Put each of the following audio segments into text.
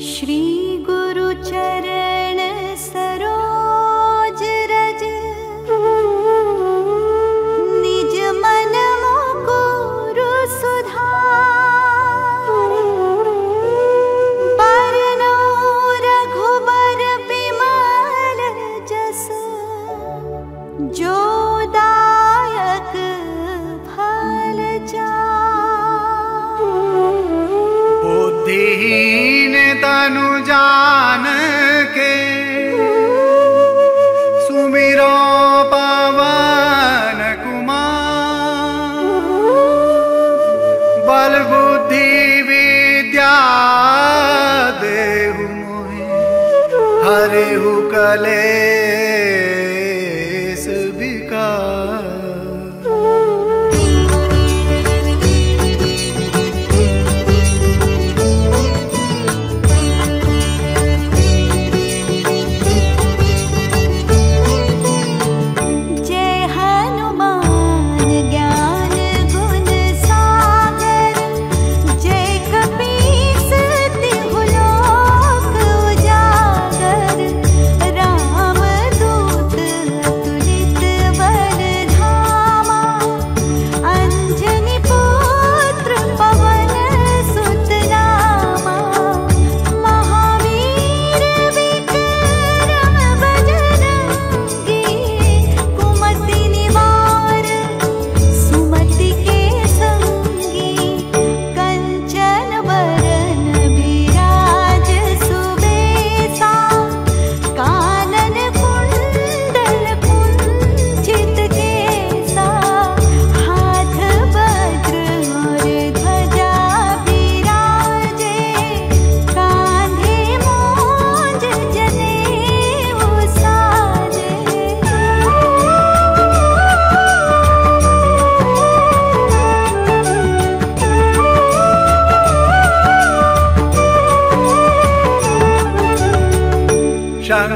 श्रीगुरुचर Jerusalén.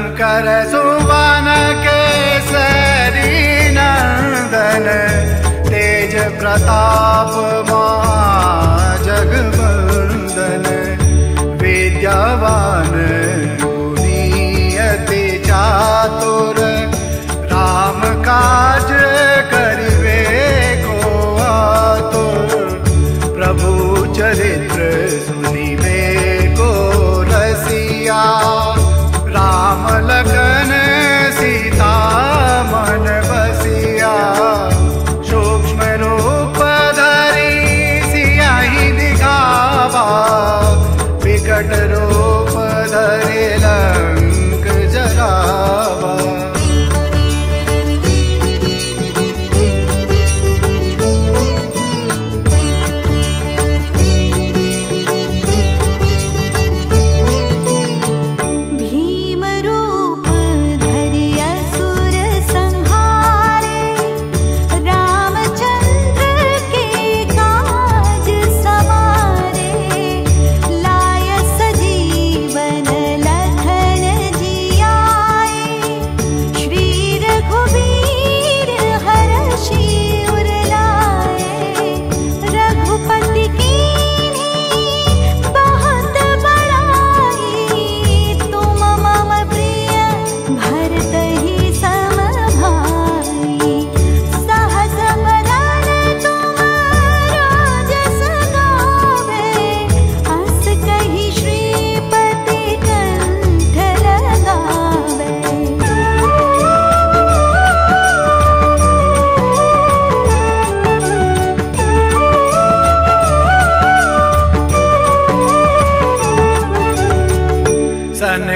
सुबन केशी नन्दन तेज प्रताप मा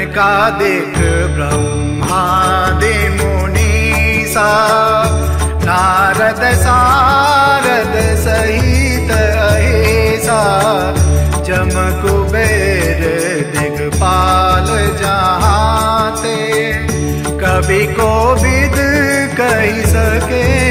का देख ब्रह्मादि मुनीसा नारद सारद सहित ऐसा जम कुबेर दिगपाल जहाँ ते कभी को विद कह सके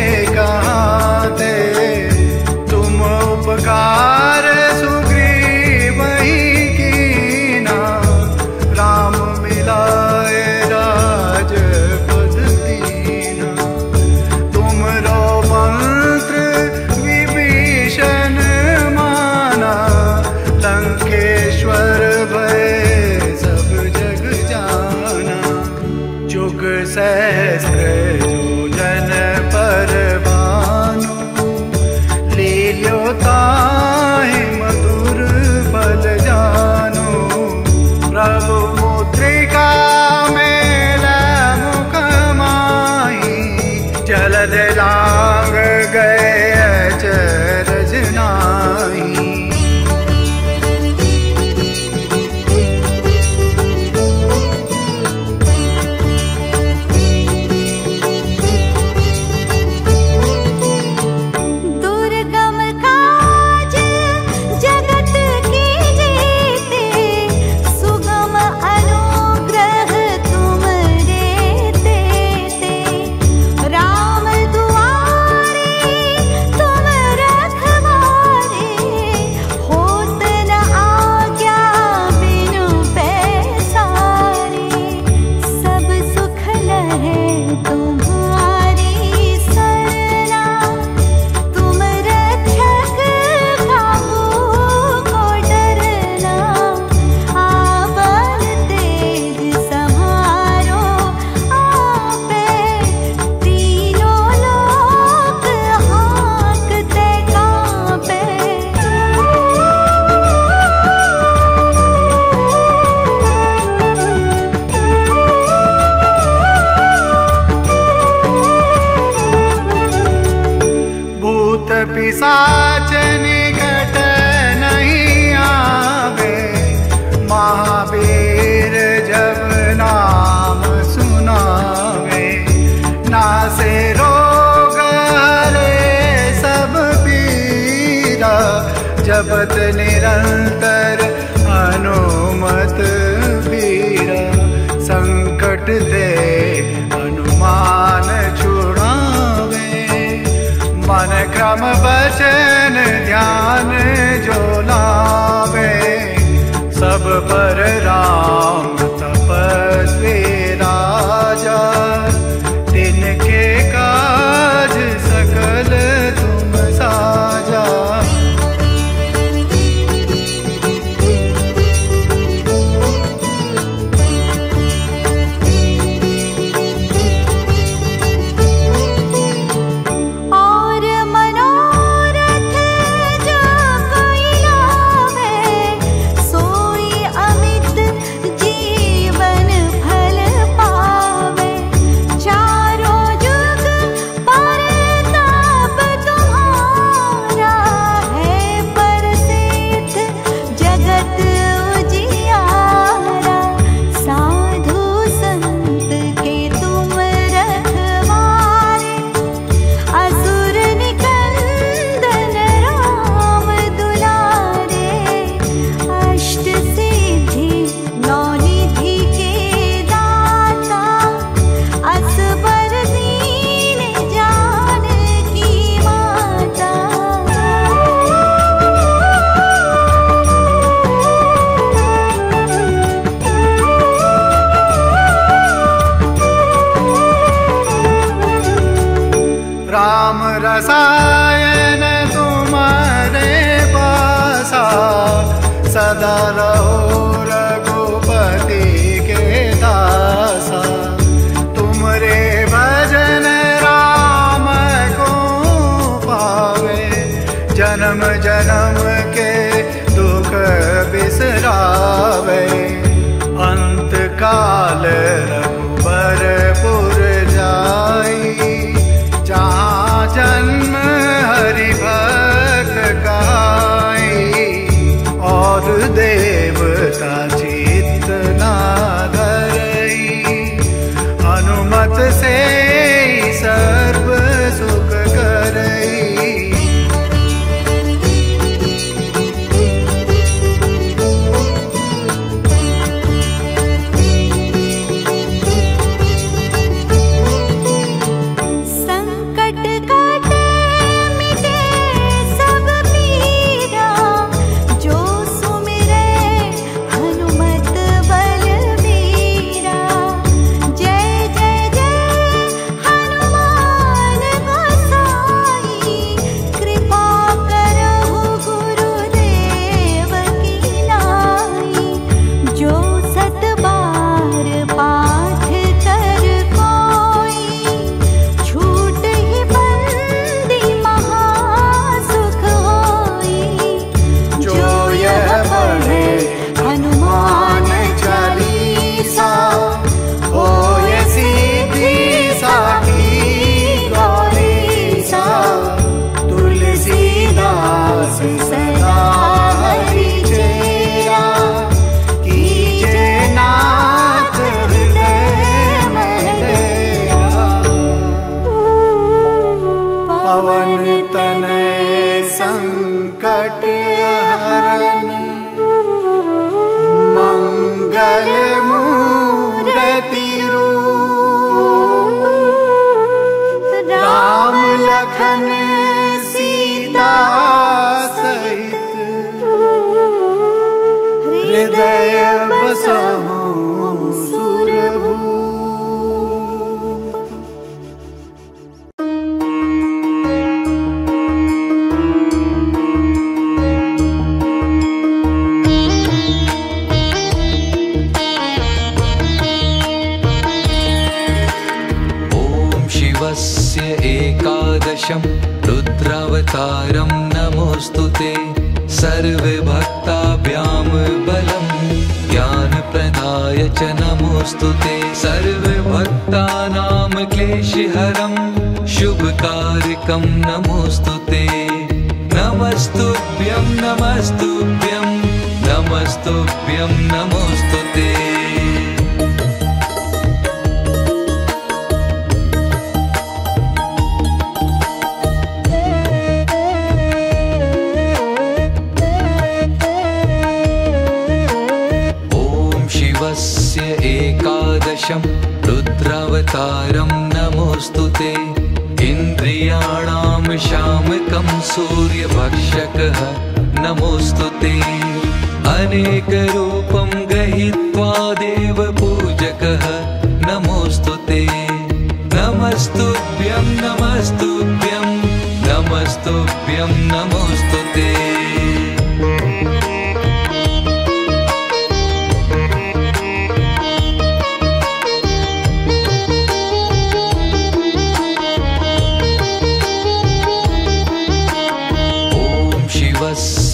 राम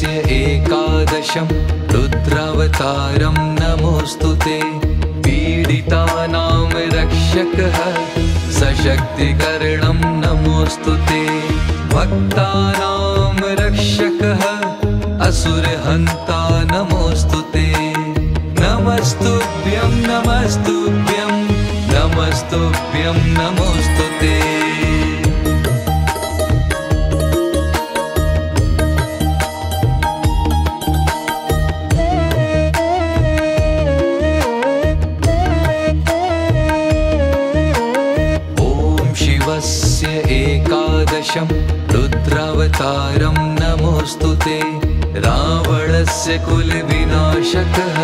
एकादशं रुद्रावतारं नमोऽस्तु ते। पीडितानां रक्षकः सशक्तिकरणं नमोऽस्तु ते। भक्तानां रक्षकः असुरहन्ता नमोऽस्तु ते। नमस्तुभ्यं नमस्तुभ्यं नमस्तुभ्यं नमोऽस्तु ते नमोऽस्तु ते। रावणस्य कुलविनाशकः।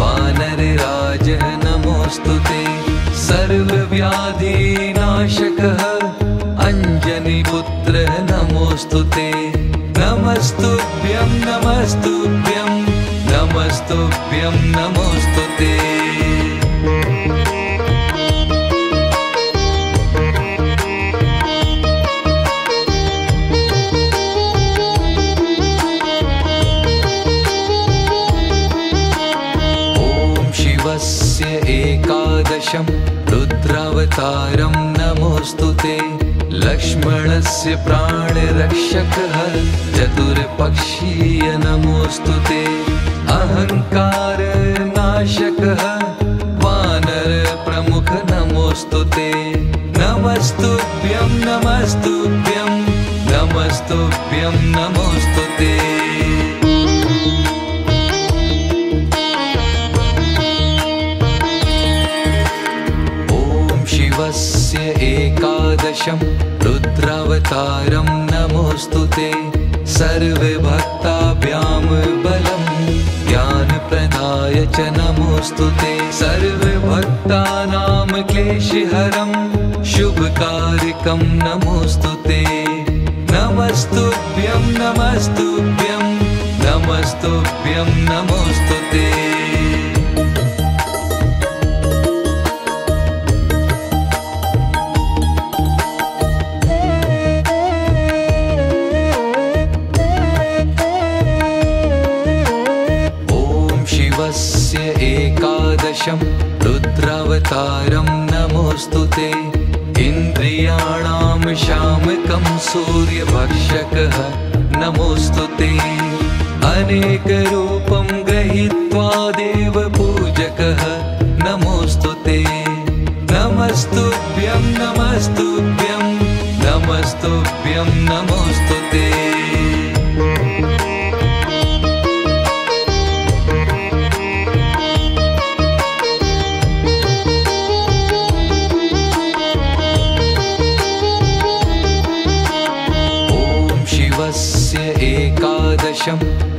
वानरराजः नमोऽस्तु ते। सर्वव्याधिनाशकः। अञ्जनिपुत्रः नमोऽस्तु ते। नमस्तुभ्यं नमस्तुभ्यं। नमस्तुभ्यं नमोऽस्तु ते रुद्रावतारं नमोऽस्तु ते। लक्ष्मणस्य प्राणरक्षकः चतुर्पक्षीय नमोऽस्तु ते। अहङ्कारनाशकः वानरप्रमुख नमोऽस्तु ते। नमस्तुभ्यं नमस्तुभ्यं नमस्तुभ्यं नमोऽस्तु ते रुद्रावतारं नमोऽस्तु ते। सर्वभक्ताभ्यां बलं ज्ञानप्रदाय च नमोऽस्तु ते। सर्वभक्तानां क्लेशहरं शुभकारिकं नमोऽस्तु ते। नमस्तुभ्यं नमस्तुभ्यं नमस्तुभ्यं नमोऽस्तु ते नमोऽस्तु ते। इन्द्रियाणां शामकं सूर्यभक्षकः नमोऽस्तु ते। अनेकरूपं गृहीत्वा देवपूजकः नमोऽस्तु ते। नमस्तुभ्यं नमस्तुभ्यं नमस्तुभ्यं नमोऽस्तु ते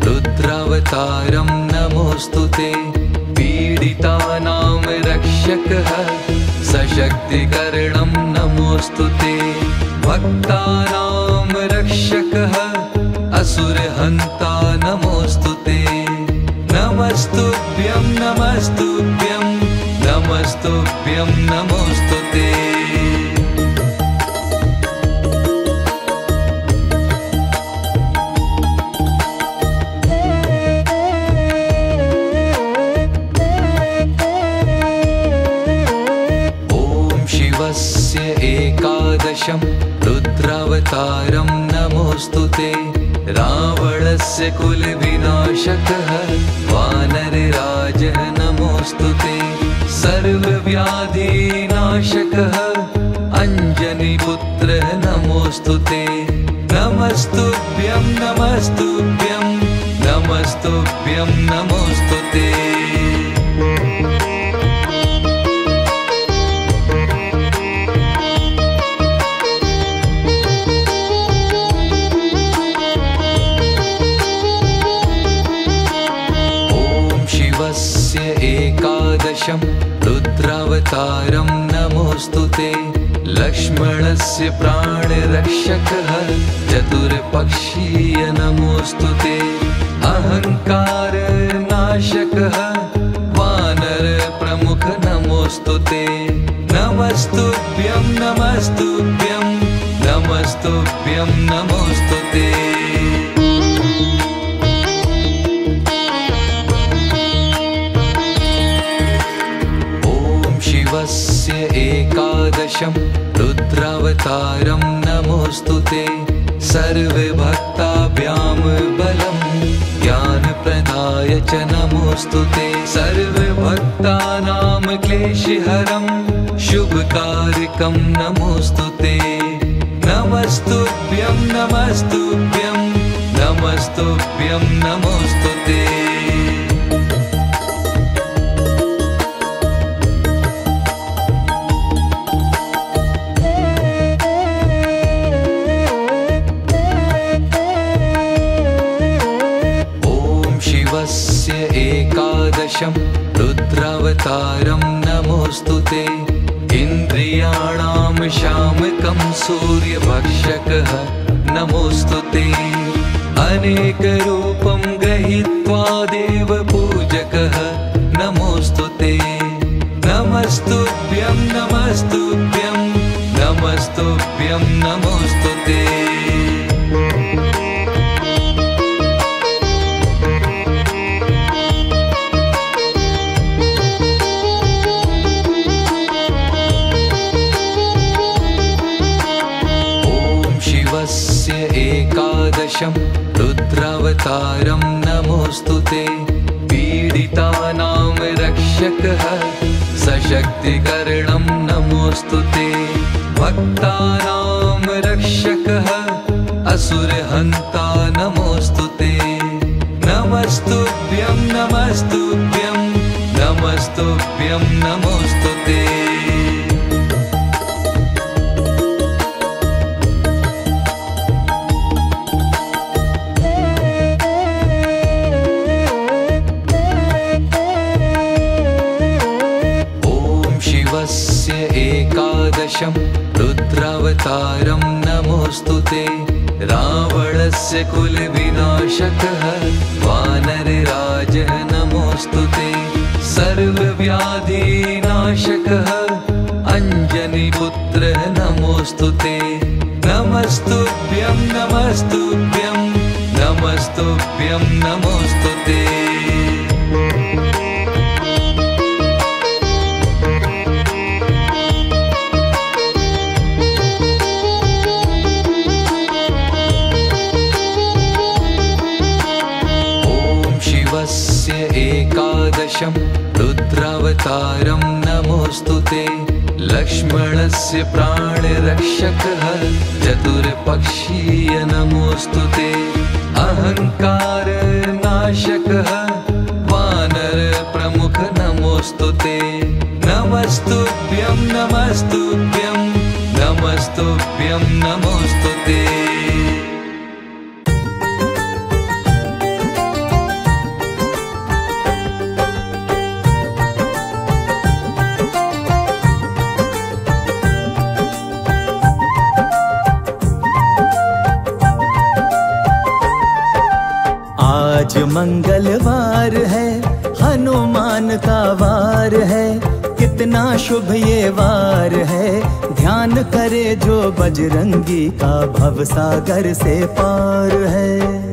रुद्रावतारं नमोऽस्तु ते पीडितानां रक्षकः सशक्तिकरणं नमोऽस्तु ते भक्तानां रक्षकः असुरहन्ता नमोऽस्तु ते नमस्तुभ्यं नमस्तुभ्यं नमस्तुभ्यं नमोऽस्तु ते रुद्रावतारं नमोऽस्तु ते। रावणस्य कुलविनाशकः। वानरराजः नमोऽस्तु ते। सर्वव्याधिनाशकः। अञ्जनिपुत्रः नमोऽस्तु ते। नमस्तुभ्यं नमस्तुभ्यं नमस्तुभ्यं नमोऽस्तु ते रुद्रावतारं नमोऽस्तु ते। लक्ष्मणस्य प्राणरक्षकः चतुर्पक्षीय नमोऽस्तु ते। अहङ्कारनाशकः वानर प्रमुख नमोऽस्तु ते। नमस्तुभ्यं नमस्तुभ्यं नमस्तुभ्यं नमोऽस्तु ते रुद्रावतारं नमोऽस्तु ते सर्वभक्ताभ्यां बलं ज्ञानप्रदाय च नमोऽस्तु ते सर्वभक्तानां क्लेशहरं शुभकारकं नमोऽस्तु ते नमस्तुभ्यं नमस्तुभ्यं नमस्तुभ्यं नमोऽस्तु नमोऽस्तु ते। इन्द्रियाणां शामकं सूर्यभक्षकः। नमोऽस्तु ते। अनेकरूपं एकादशं रुद्रावतारं नमोऽस्तु ते पीडितानां रक्षकः सशक्तिकरणं नमोऽस्तु ते भक्तानां रक्षकः असुरहन्ता नमोऽस्तु ते नमस्तुभ्यं नमस्तुभ्यं नमस्तुभ्यं नमोऽस्तु नमोऽस्तु ते। रावणस्य कुलविनाशकः। वानरराजः नमोऽस्तु ते। सर्वव्याधिनाशकः। अञ्जनिपुत्रः नमोऽस्तु ते। नमस्तुभ्यं नमस्तुभ्यं नमस्तुभ्यं नमोऽस्तु नमोऽस्तु ते। लक्ष्मणस्य प्राणरक्षकः चतुर्पक्षीय नमोऽस्तु ते। अहङ्कारनाशकः वानर प्रमुख नमोऽस्तु ते। नमस्तुभ्यं नमस्तुभ्यं नमस्तुभ्यं नमोऽस्तु आज मंगलवार है, हनुमान का वार है, कितना शुभ ये वार है। ध्यान करे जो बजरंगी का भव सागर से पार है।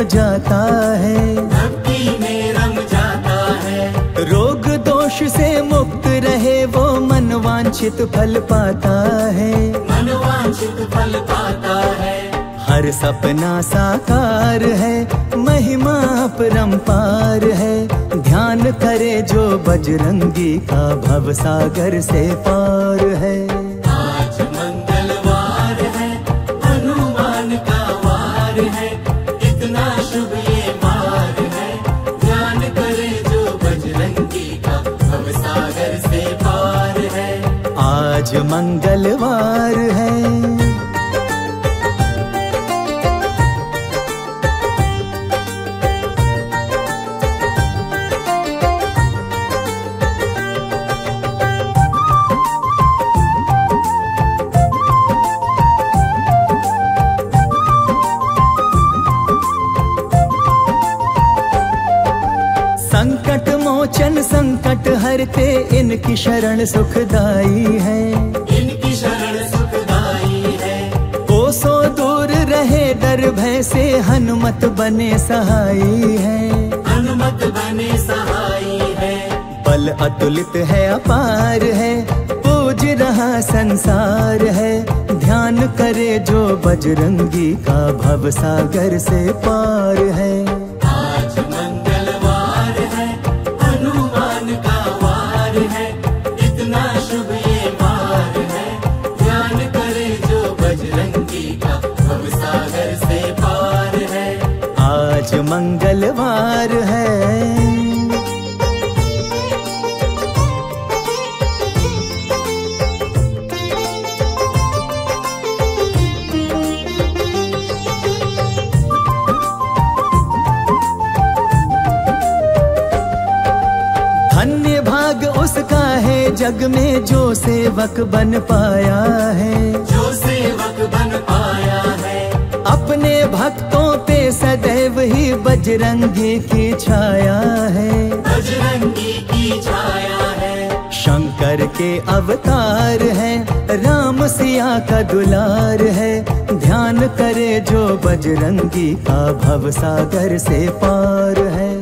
रम जाता है। भक्ति में रम जाता है। रोग दोष से मुक्त रहे वो मन वांछित फल पाता है। मनवांछित फल पाता है। हर सपना साकार है महिमा परम्पार है। ध्यान करे जो बजरंगी का भव सागर से पार है। शरण सुखदाई है। इनकी शरण सुखदाई है। कोसों दूर रहे डर भय से हनुमत बने सहाई है। हनुमत बने सहाई है। बल अतुलित है अपार है। पूज रहा संसार है। ध्यान करे जो बजरंगी का भव सागर से पार है। मंगलवार है। धन्य भाग उसका है जग में जो सेवक बन पाया है। जो सेवक बन पाया बजरंगी की छाया है। बजरंगी की छाया है। शंकर के अवतार है राम सिया का दुलार है। ध्यान करे जो बजरंगी का भव सागर से पार है।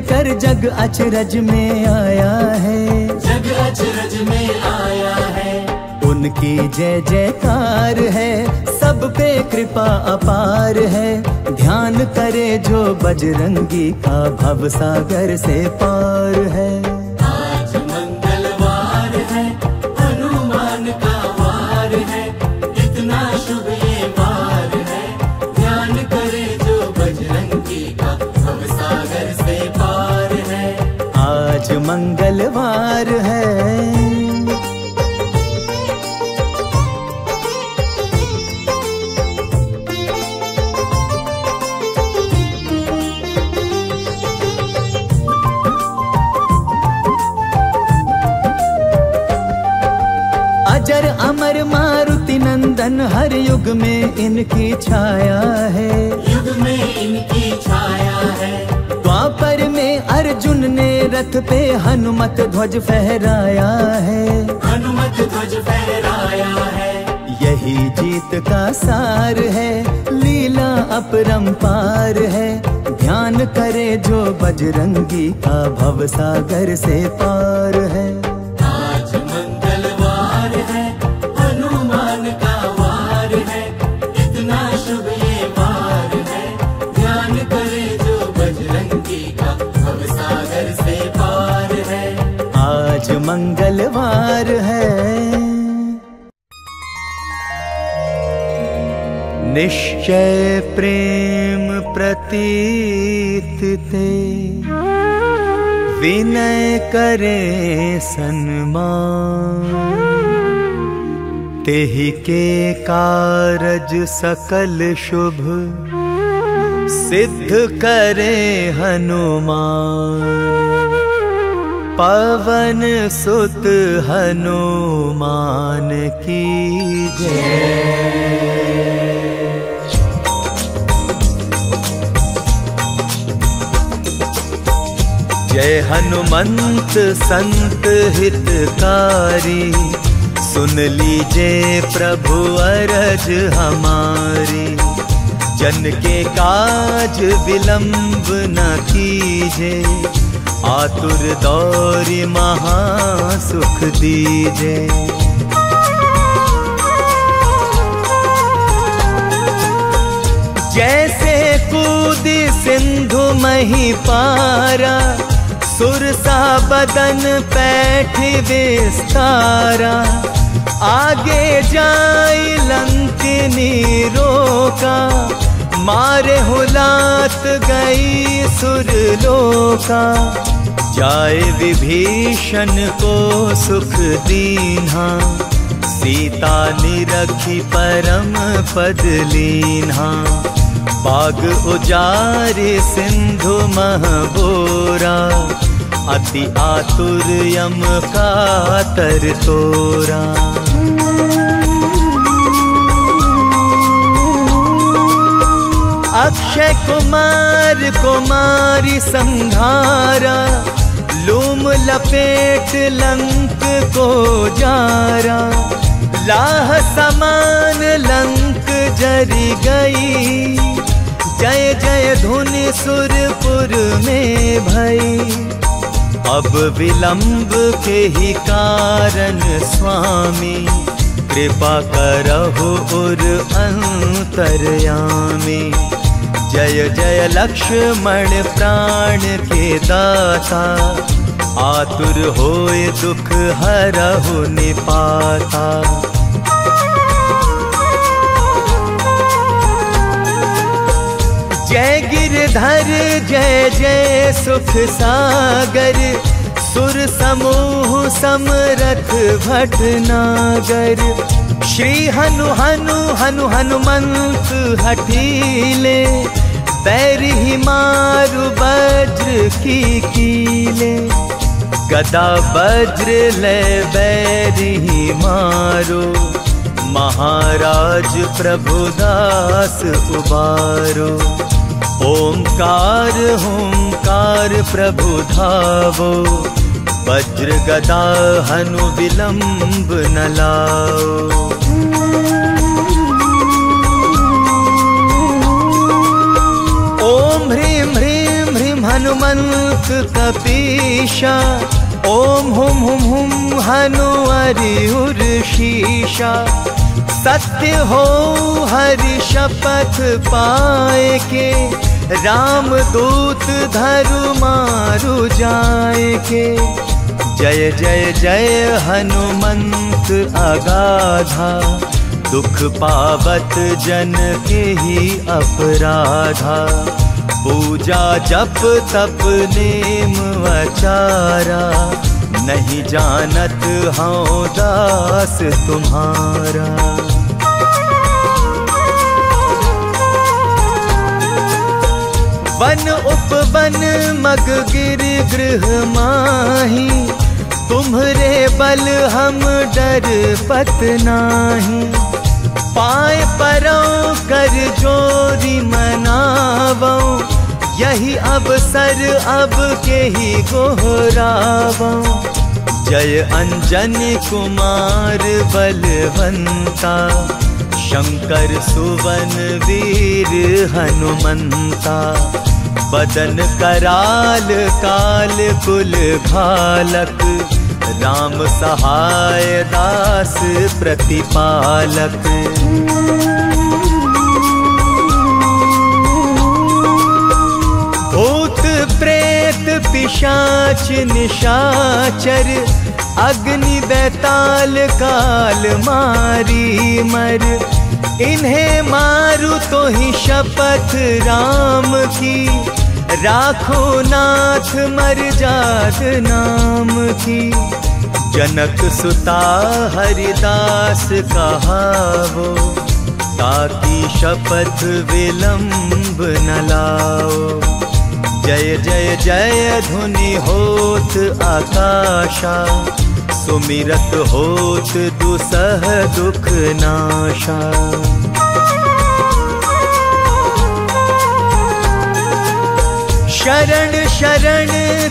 कर जग अचरज में आया है। जग अचरज में आया है। उनकी जय जयकार है सब पे कृपा अपार है। ध्यान करे जो बजरंगी का भव सागर से पार है। मंगलवार है। अजर अमर मारुति नंदन, हर युग में इनकी छाया है। युग में इनकी छाया है। रथ पे हनुमत ध्वज फहराया है। हनुमत ध्वज फहराया है। यही जीत का सार है लीला अपरंपार है। ध्यान करे जो बजरंगी का भव सागर से पार है। निश्चय प्रेम प्रतीत ते। विनय करे सन्मान। तेहि के कारज सकल शुभ। सिद्ध करे हनुमान। पवन सुत हनुमान की जय। जय हनुमंत संत हितकारी। सुन लीजे प्रभु अरज हमारी। जन के काज विलंब न कीजे। आतुर दौरी महा सुख दीजे। जैसे कूदी सिंधु मही पारा सुरसा बदन पैठ विस्तारा। आगे जाई लंकिनी रोका मारे हुलात गई सुर लोका। जाए विभीषण को सुख दीन्हा। सीता निरखी परम पद लीन्हा। बाग उजारे सिंधु महबोरा। अति आतुर यम कातर तोरा। अक्षय कुमार कुमारी संघारा, लूम लपेट लंक को जारा। लाह समान लंक जरी गई, जय जय धुन सुरपुर में भई। अब विलंब के ही कारण स्वामी, कृपा करहु उर अंतरयामी। जय जय लक्ष्मण प्राण के दाता, आतुर होए दुख हरहु निपाता। गिरधर जय जय सुख सागर। सुर समूह समरथ भटनागर श्री हनु हनु हनु, हनुमंत हठीले। पैर ही मारु वज्र की कीले। गदा वज्र ले बैर ही मारो। महाराज प्रभुदास उबारो। ओंकार, होंकार प्रभु धावो वज्र गदा हनु विलंब न लाओ। ओम ह्रीं ह्रीं ह्रीं हनुमंत कपीशा, ओम हुम हुम हुम हनु हरिउर शीशा, सत्य हो हरि शपथ पाए के राम दूत धरु मारु जाए के जय जय जय हनुमंत अगाधा। दुख पावत जन के ही अपराधा। पूजा जप तप नेम वचारा। नहीं जानत हूँ दास तुम्हारा। वन उपवन मग गिर गृह माही। तुम्हरे बल हम डर पत नाही। पाए परो कर जोरी मनावो। यही अवसर अब के ही गोहरावो जय अंजन कुमार बलवंता। शंकर सुवन वीर हनुमंता। बदन कराल काल कुल भालक, राम सहाय दास प्रतिपालक। भूत प्रेत पिशाच निशाचर, अग्नि बैताल काल मारी मर। इन्हें मारू तो ही शपथ राम की। राखो नाथ मर जात नाम की। जनक सुता हरिदास कहावो ताकि शपथ विलंब न लाओ जय जय जय धुनि होत आकाशा, सुमिरत होत दुसह दुख नाशा। शरण शरण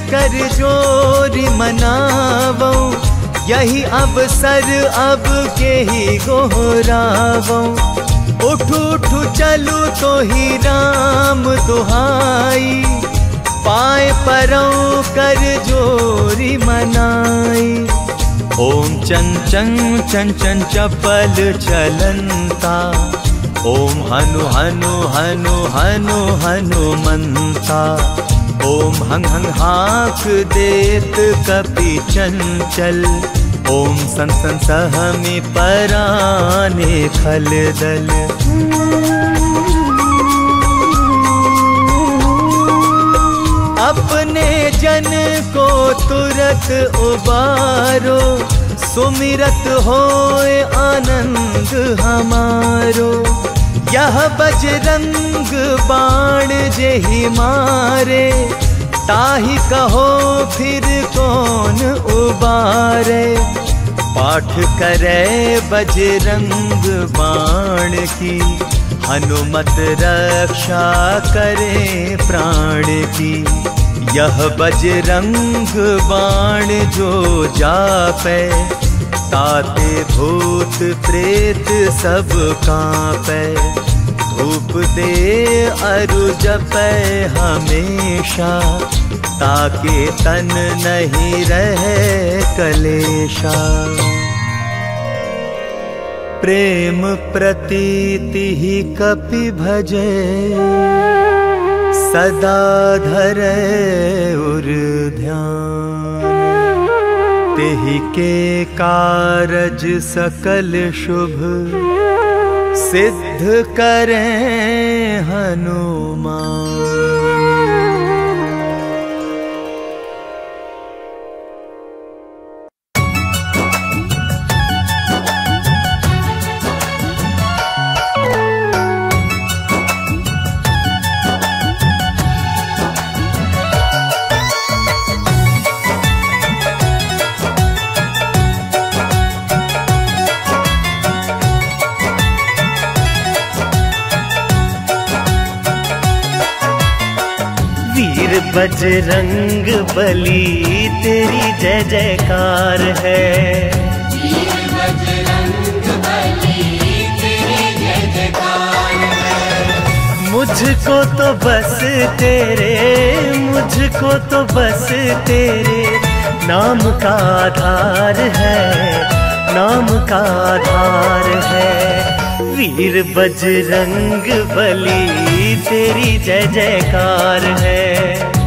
कर जोरी मनावो। यही अवसर अब के ही गोहरावो उठ उठ, चलू तो ही राम दुहाई। पाए परौ कर जोरी मनाई। ओम चन चन चन चन चपल चलंता। ओम हनु हनु हनु हनु हनुमंता ओम हंग हंग हाक देत कपि चंचल। ओम सन सन सहमि पराने खल दल। अपने जन को तुरत उबारो, सुमिरत होए आनंद हमारो। यह बजरंग बाण जेहि मारे, ताहि कहो फिर कौन उबारे। पाठ करे बजरंग बाण की, हनुमत रक्षा करे प्राण की। यह बजरंग बाण जो जापे ताते भूत प्रेत सब कांपे। धूप दे अरु जपै हमेशा, ताके तन नहीं रहे कलेशा। प्रेम प्रतीति ही कपि भजे, सदा धरे उर ध्यान। तेहि के कारज सकल शुभ। सिद्ध करें हनुमान। बजरंग बली, तेरी जय जयकार है। मुझको तो बस तेरे, मुझको तो बस तेरे, नाम का आधार है, नाम का आधार है। वीर बजरंग बली, तेरी जय जयकार है।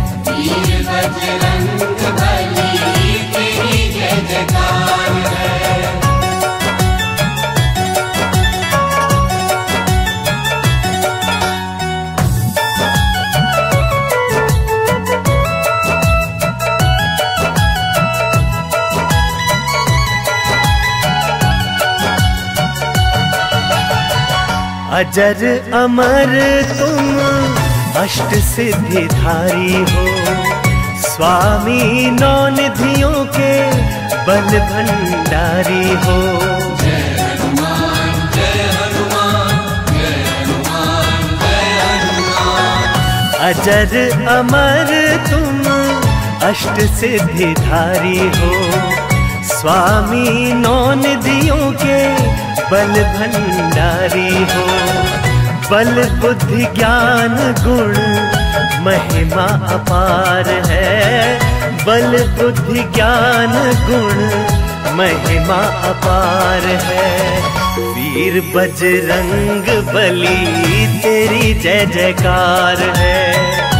अजर अमर तुम अष्ट सिद्धिधारी हो। स्वामी नौ निधियों के बल भंडारी हो। अजर अमर तुम अष्ट सिद्धिधारी हो। स्वामी नौ निधियों के बल भंडारी हो। बल बुद्धि ज्ञान गुण महिमा अपार है। बल, बुद्धि, ज्ञान, गुण महिमा अपार है। वीर, बजरंग, बली, तेरी जय, जयकार है।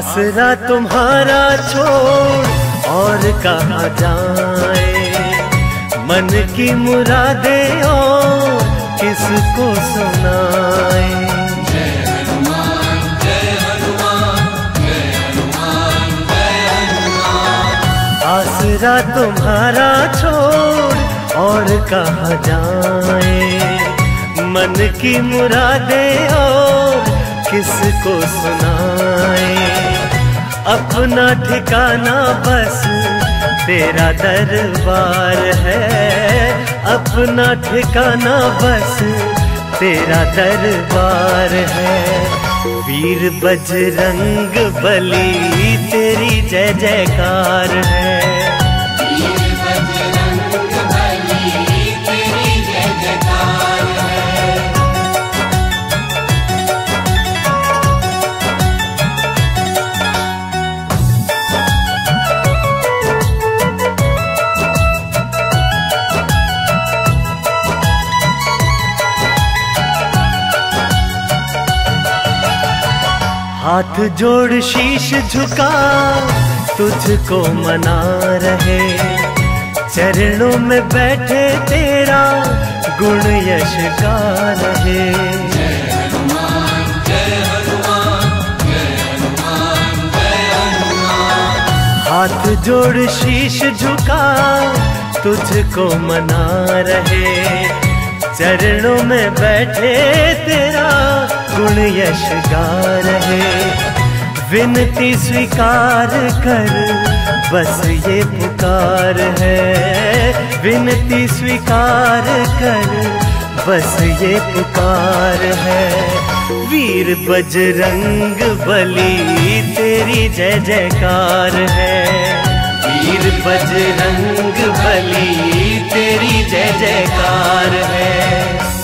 आसरा तुम्हारा छोड़ और कहा जाए? मन की मुरादे और किसको सुनाए? आसरा तुम्हारा छोड़ और कहा जाए? मन की मुरादे और किसको सुनाए? अपना ठिकाना बस, तेरा दरबार है। अपना ठिकाना बस, तेरा दरबार है। वीर बजरंग बली, तेरी जय जयकार है। हाथ जोड़ शीश झुका, तुझको मना रहे। चरणों में बैठे तेरा गुण यश गा रहे। हाथ जोड़ शीश झुका, तुझको मना रहे। चरणों में बैठे तेरा गुण यश गा रहे। विनती स्वीकार कर, बस ये पुकार है। विनती स्वीकार कर, बस ये पुकार है। वीर बजरंग बली, तेरी जय जयकार है। वीर बजरंग बली, तेरी जय जयकार है।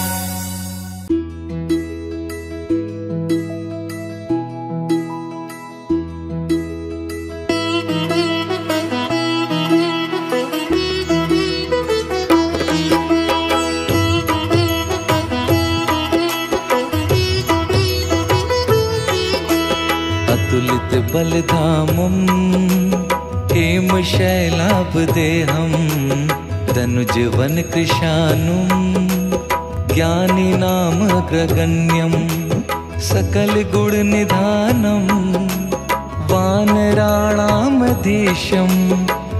अतुलित बलधामम्, हेम शैलाभदेहं तनुजवन कृशानुं ज्ञानी नाम ग्रगण्यं सकल गुण निधानं वानराणामधीशं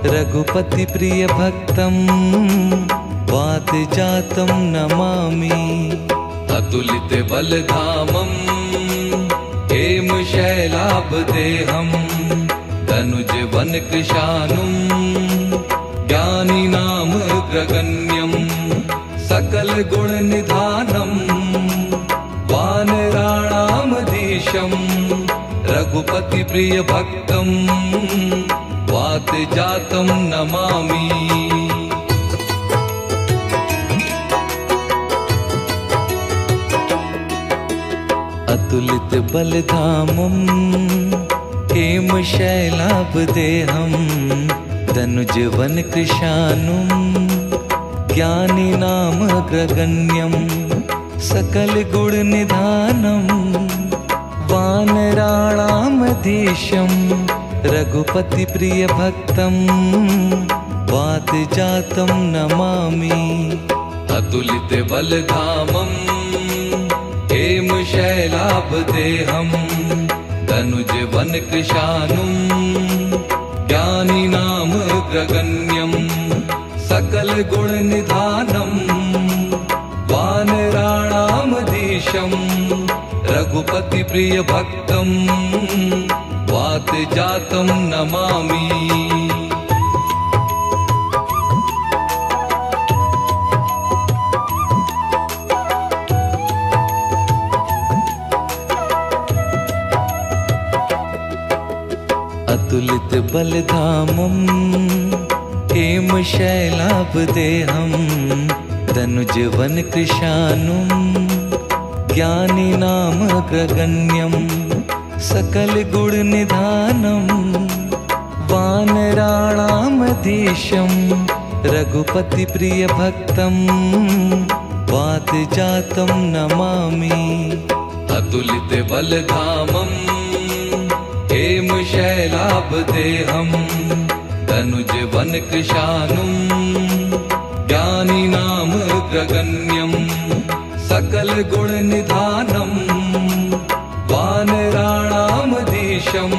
रघुपति प्रिय भक्तं वात जातं नमामि। अतुलित बलधामम्। शैलाभ देहम् तनुज वन कृशानम् ज्ञानिनाम ग्रगण्यम् सकल गुण निधानम् वानराणां देशम् रघुपति प्रिय भक्तम् वाति जातं नमामि। बलधामम् किं शैलाभदेहं धनुज वन कृशानु ज्ञानि रघुपतिप्रियभक्तं वातजातं नमामि। अतुलितबलधामम् शैलाभ देहम् धनुज वन ज्ञानिनाम गगन्यम् सकलगुणनिधानम् गुणनिधानम् बनराणां दीशम् रघुपति प्रिय भक्तम् नमामि। मम् हेम शैलाभदेहं तनुजवन कृशानु ज्ञानि नाम सकलगुणनिधानम् वानराणां देशम् रघुपतिप्रियभक्तं वाति नमामि। अतुलितबलधामम् शैलाभ देहम् तनुज वन कृशानु ज्ञानि नाम ग्रगण्यम् सकल गुणनिधानम् देशम्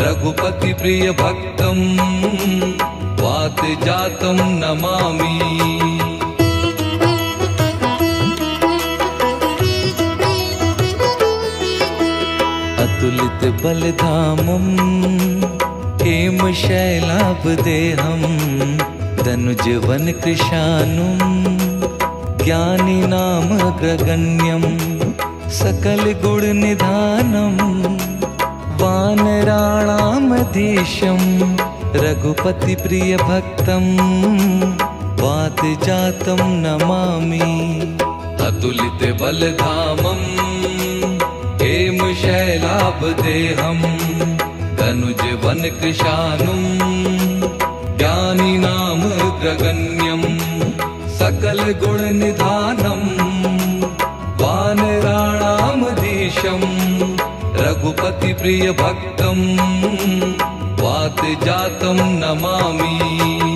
रघुपति प्रिय भक्तम् नमामि। बलधामम् हेम शैलाभदेहं धनुजवनकृशानु ज्ञानि नाम ग्रगण्यं सकलगुणनिधानम् वानराणामदेशं रघुपतिप्रियभक्तं वातजातं नमामि। अतुलितबलधामम् नुज तनुजवनकृशानुम् कृशानु ज्ञानिनां ग्रगण्यम् सकल गुण देशम् रघुपति प्रिय भक्तम् नमामि।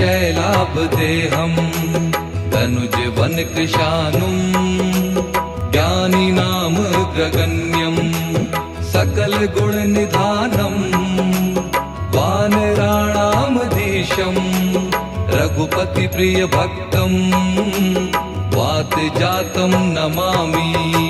शैलाभ देहम् तनुज ज्ञानिनाम गगन्यम् सकलगुणनिधानम् गुणनिधानम् वानराणां दीशम् रघुपति प्रिय नमामि।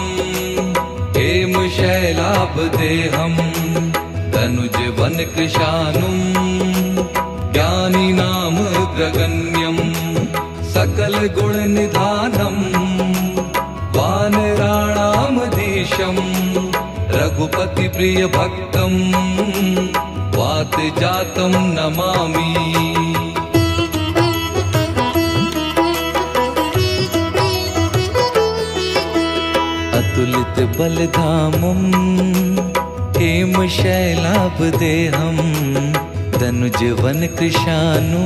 शैलाभ देहम् तनुज वन ज्ञानिनाम गगन्यम् सकलगुणनिधानम् गुणनिधानम् वानराणां देशम् रघुपति प्रिय भक्तम् नमामि। लधामं किं शैलाभदेहं धनुजवनकृशानु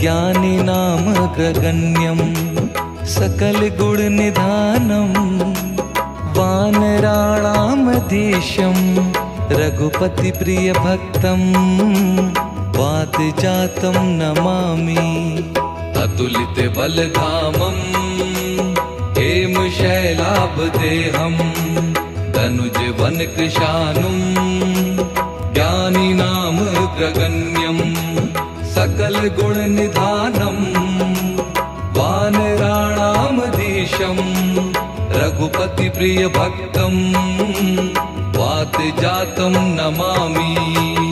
ज्ञानि नाम ग्रगण्यं सकलगुणनिधानं वानराणामदेशं रघुपतिप्रियभक्तं वातजातं नमामि। अतुलितबलधामम् शैलाभदेहं धनुज वन कृशानु ज्ञानिनां ग्रगण्यम् सकल गुणनिधानम् वानराणां देशम् रघुपति प्रिय भक्तम् नमामि।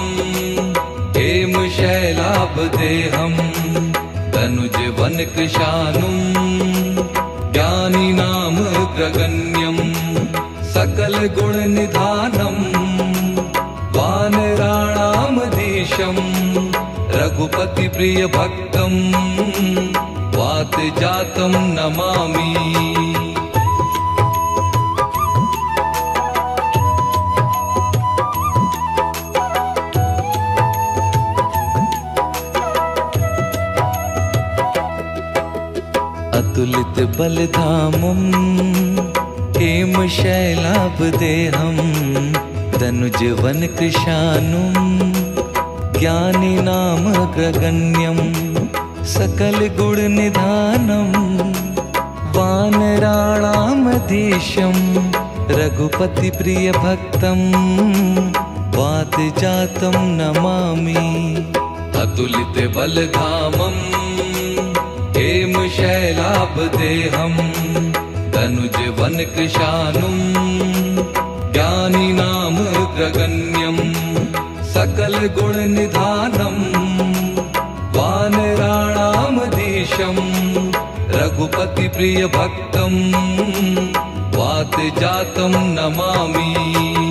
तनुज वन कृशानु ज्ञानिनाम प्रगण्यम् सकल गुण निधानम् वानराणां देशम् रघुपति प्रिय भक्तम् नमामि। गुण निधानम् वानराणामधीशम् रघुपति प्रिय भक्तम् वात जातम् नमामि। अतुलित बलधामम्। हेम व्यापदेहम् तनुज वन कृशानु ज्ञानिनाम रगण्यम् सकल देशम् रघुपति प्रिय भक्तम् नमामि।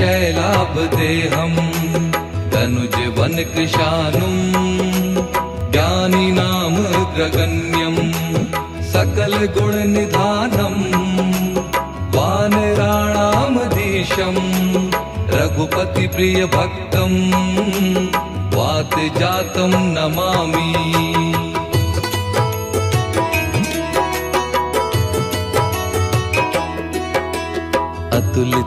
शैलाभ देहम् तनुज वन ज्ञानिनाम ग्रगण्यम् सकलगुणनिधानम् गुण निधानम् वानराणां देशम् रघुपति प्रिय भक्तम् नमामि।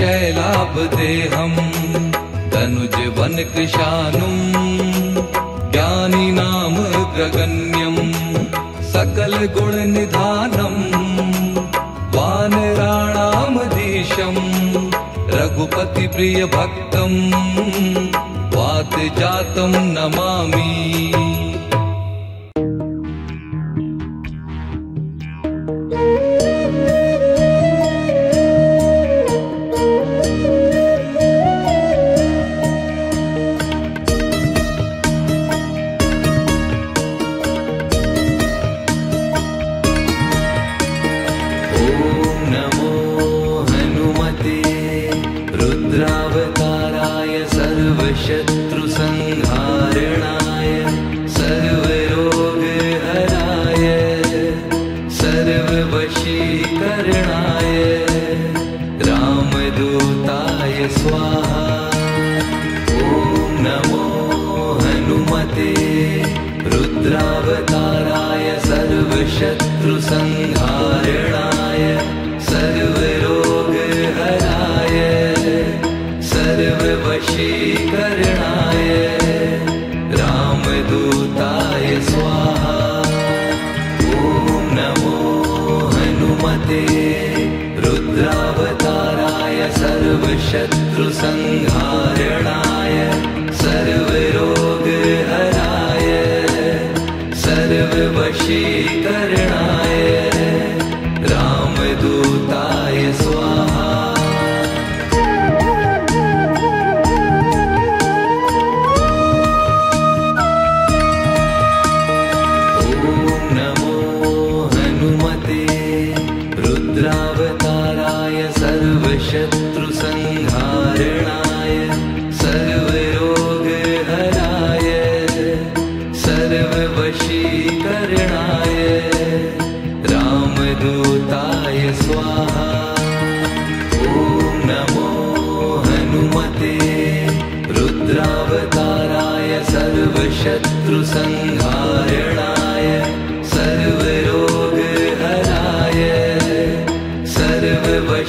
शैलाभ देहम् तनुज वनकृशानुम् कृशानु ज्ञानिनाम गगन्यम् सकलगुणनिधानम् गुण निधानम् वानराणां दीशम् रघुपति प्रिय भक्तम् नमामि।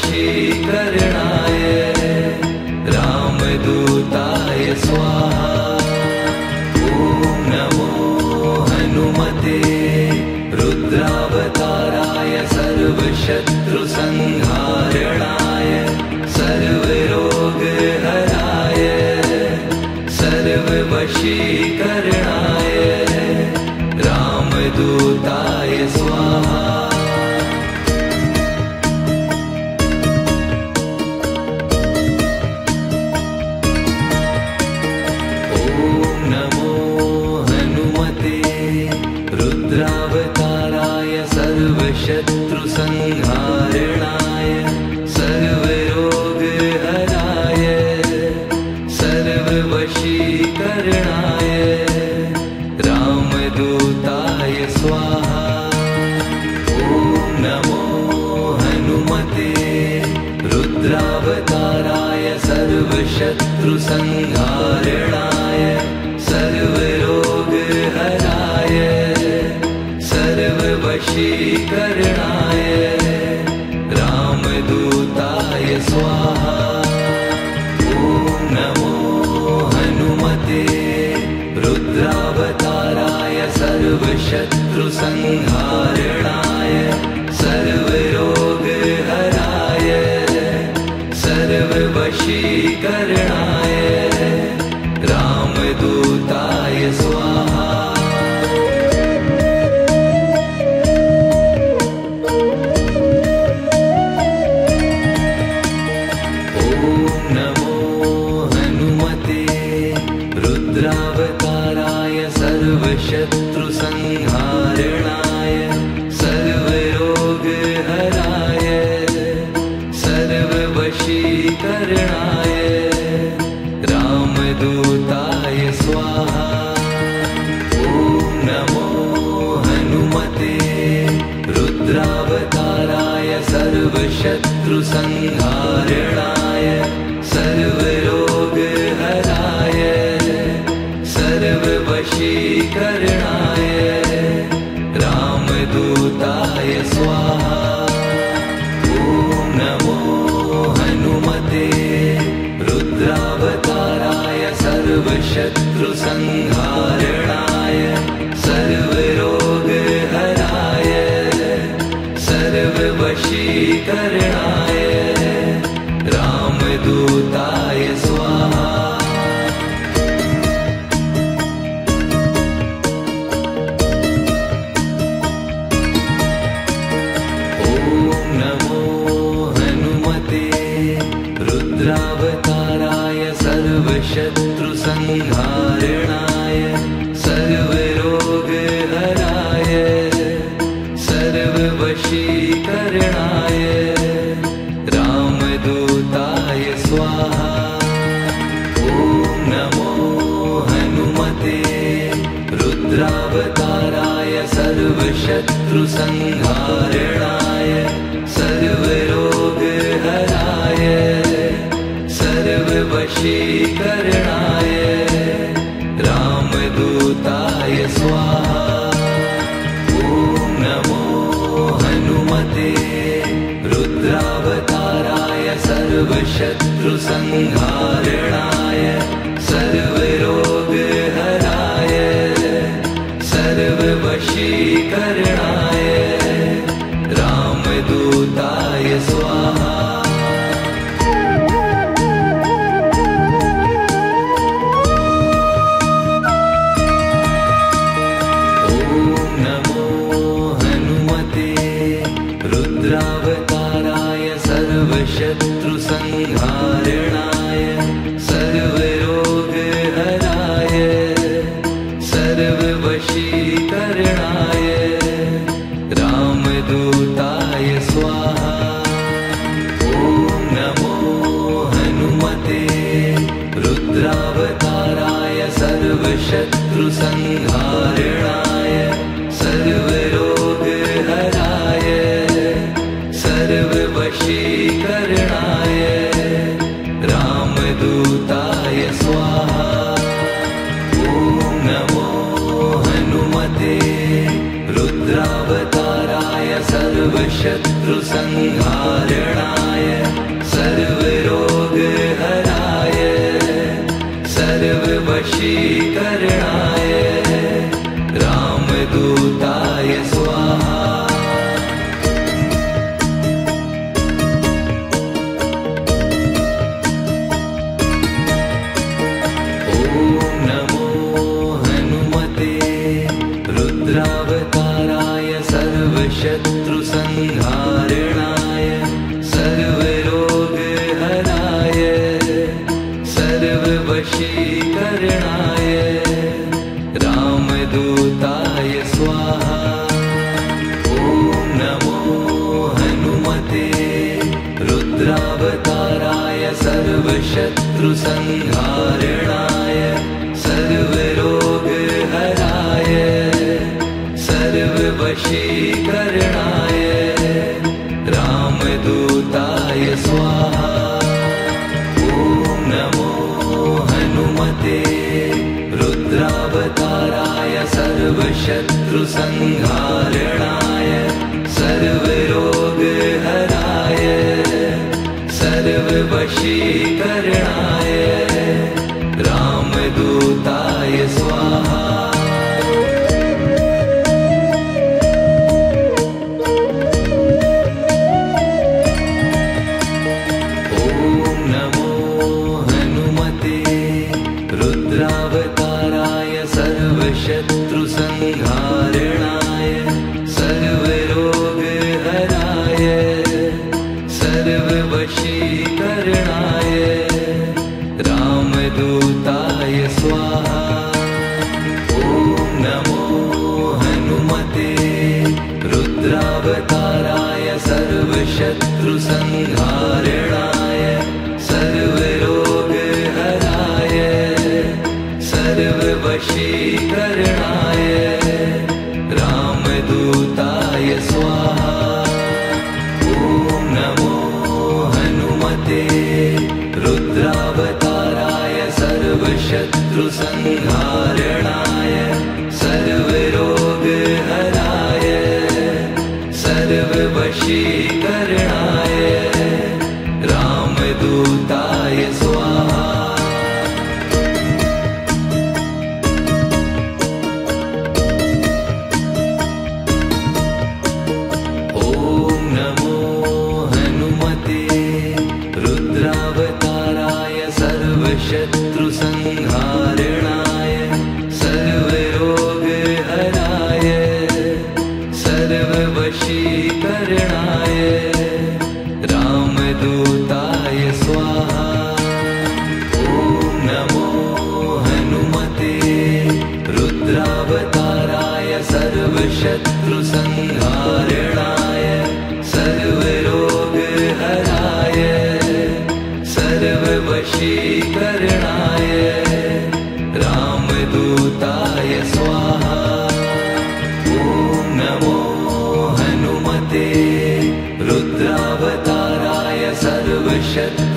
वशीकरणाय रामदूताय स्वाहा। ॐ नमो हनुमते रुद्रावताराय सर्वशत्रुसंहारणाय सर्वरोगहराय सर्ववशीकरणाय रामदूताय स्वाहा। अवताराय सर्वशत्रुसंहारणाय सर्वरोगहराय सर्ववशीकरणाय रामदूताय स्वाहा। ॐ नमो हनुमते रुद्रावताराय सर्वशत्रुसंहारणाय कर्णाय रामदूताय स्वाहा। रुद्रावताराय सर्वशत्रुसंहार संहारणाय सर्वरोगहराय सर्ववशीकरणाय रामदूताय स्वाहा। रुद्रावताराय सर्वशत्रुसंहारणाय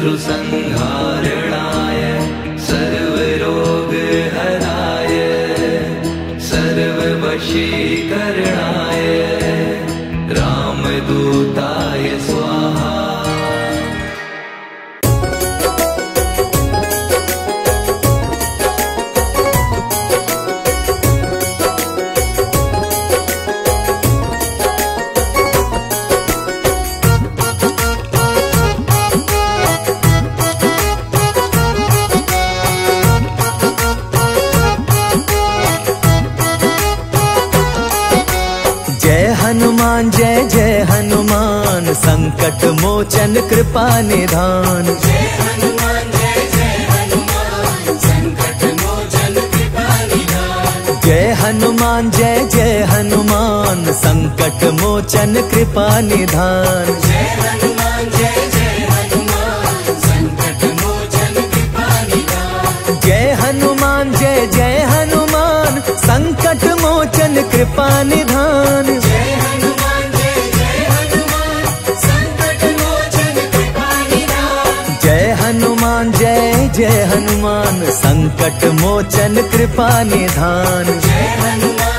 angels and कृपा निधान जय हनुमान, जय जय हनुमान, संकट मोचन कृपा निधान। जय हनुमान, जय जय हनुमान, संकट मोचन कृपा निधान। जय हनुमान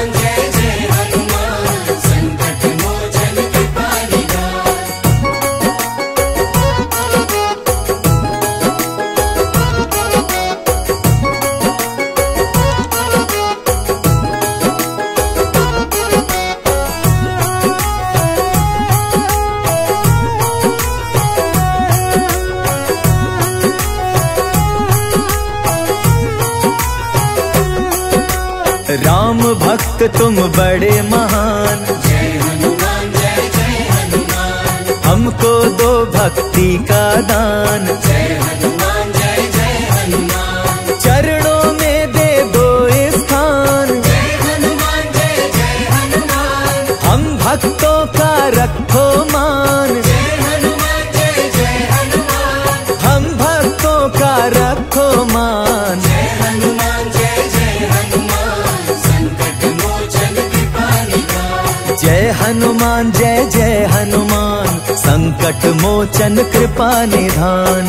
तुम बड़े महान। हमको दो भक्ति का दान। जय संकट मोचन कृपा निधान।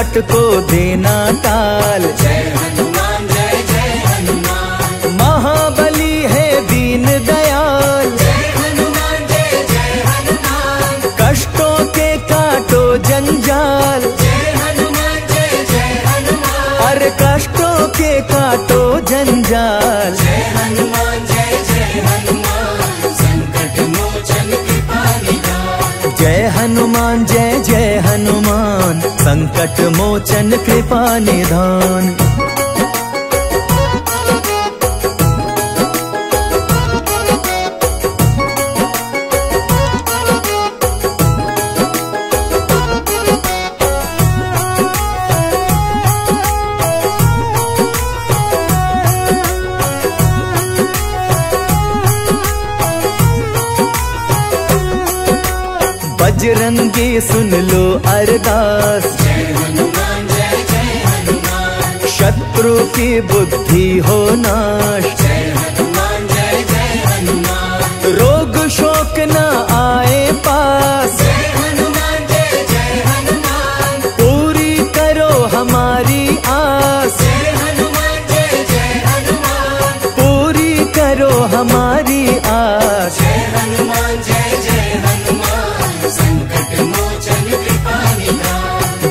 संकट को देना ताल। जय संकट मोचन कृपा निधान। की बुद्धि हो नाश। रोग शोक न आए पास। पूरी करो हमारी आस। पूरी करो हमारी आस।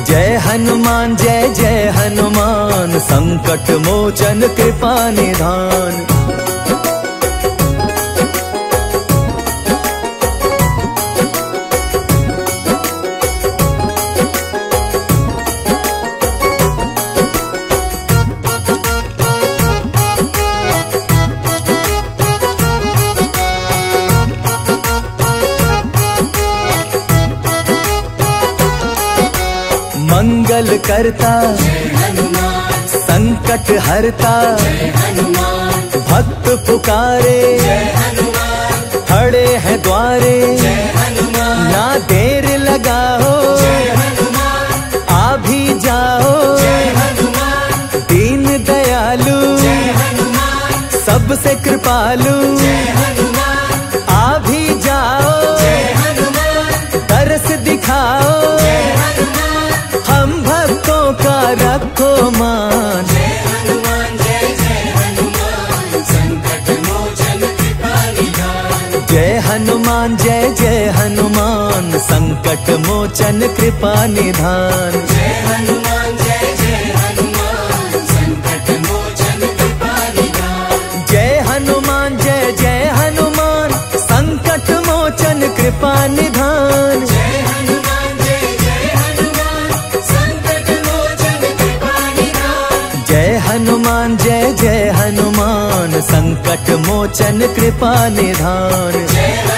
जय हनुमान, जय जय हनुमान। संकट मोचन कृपा निधान। जय हनुमान संकट हरता। भक्त पुकारे। खड़े हैं द्वारे। ना देर लगाओ। आ भी जाओ। दीन दयालु। सबसे कृपालु। संकट मोचन कृपा निधान। जय हनुमान जय जय हनुमान संकट मोचन कृपा निधान। जय हनुमान जय जय हनुमान संकट मोचन कृपा निधान। जय हनुमान जय जय हनुमान संकट मोचन कृपा निधान। जय हनुमान जय जय हनुमान संकट मोचन कृपा निधान। जय हनुमान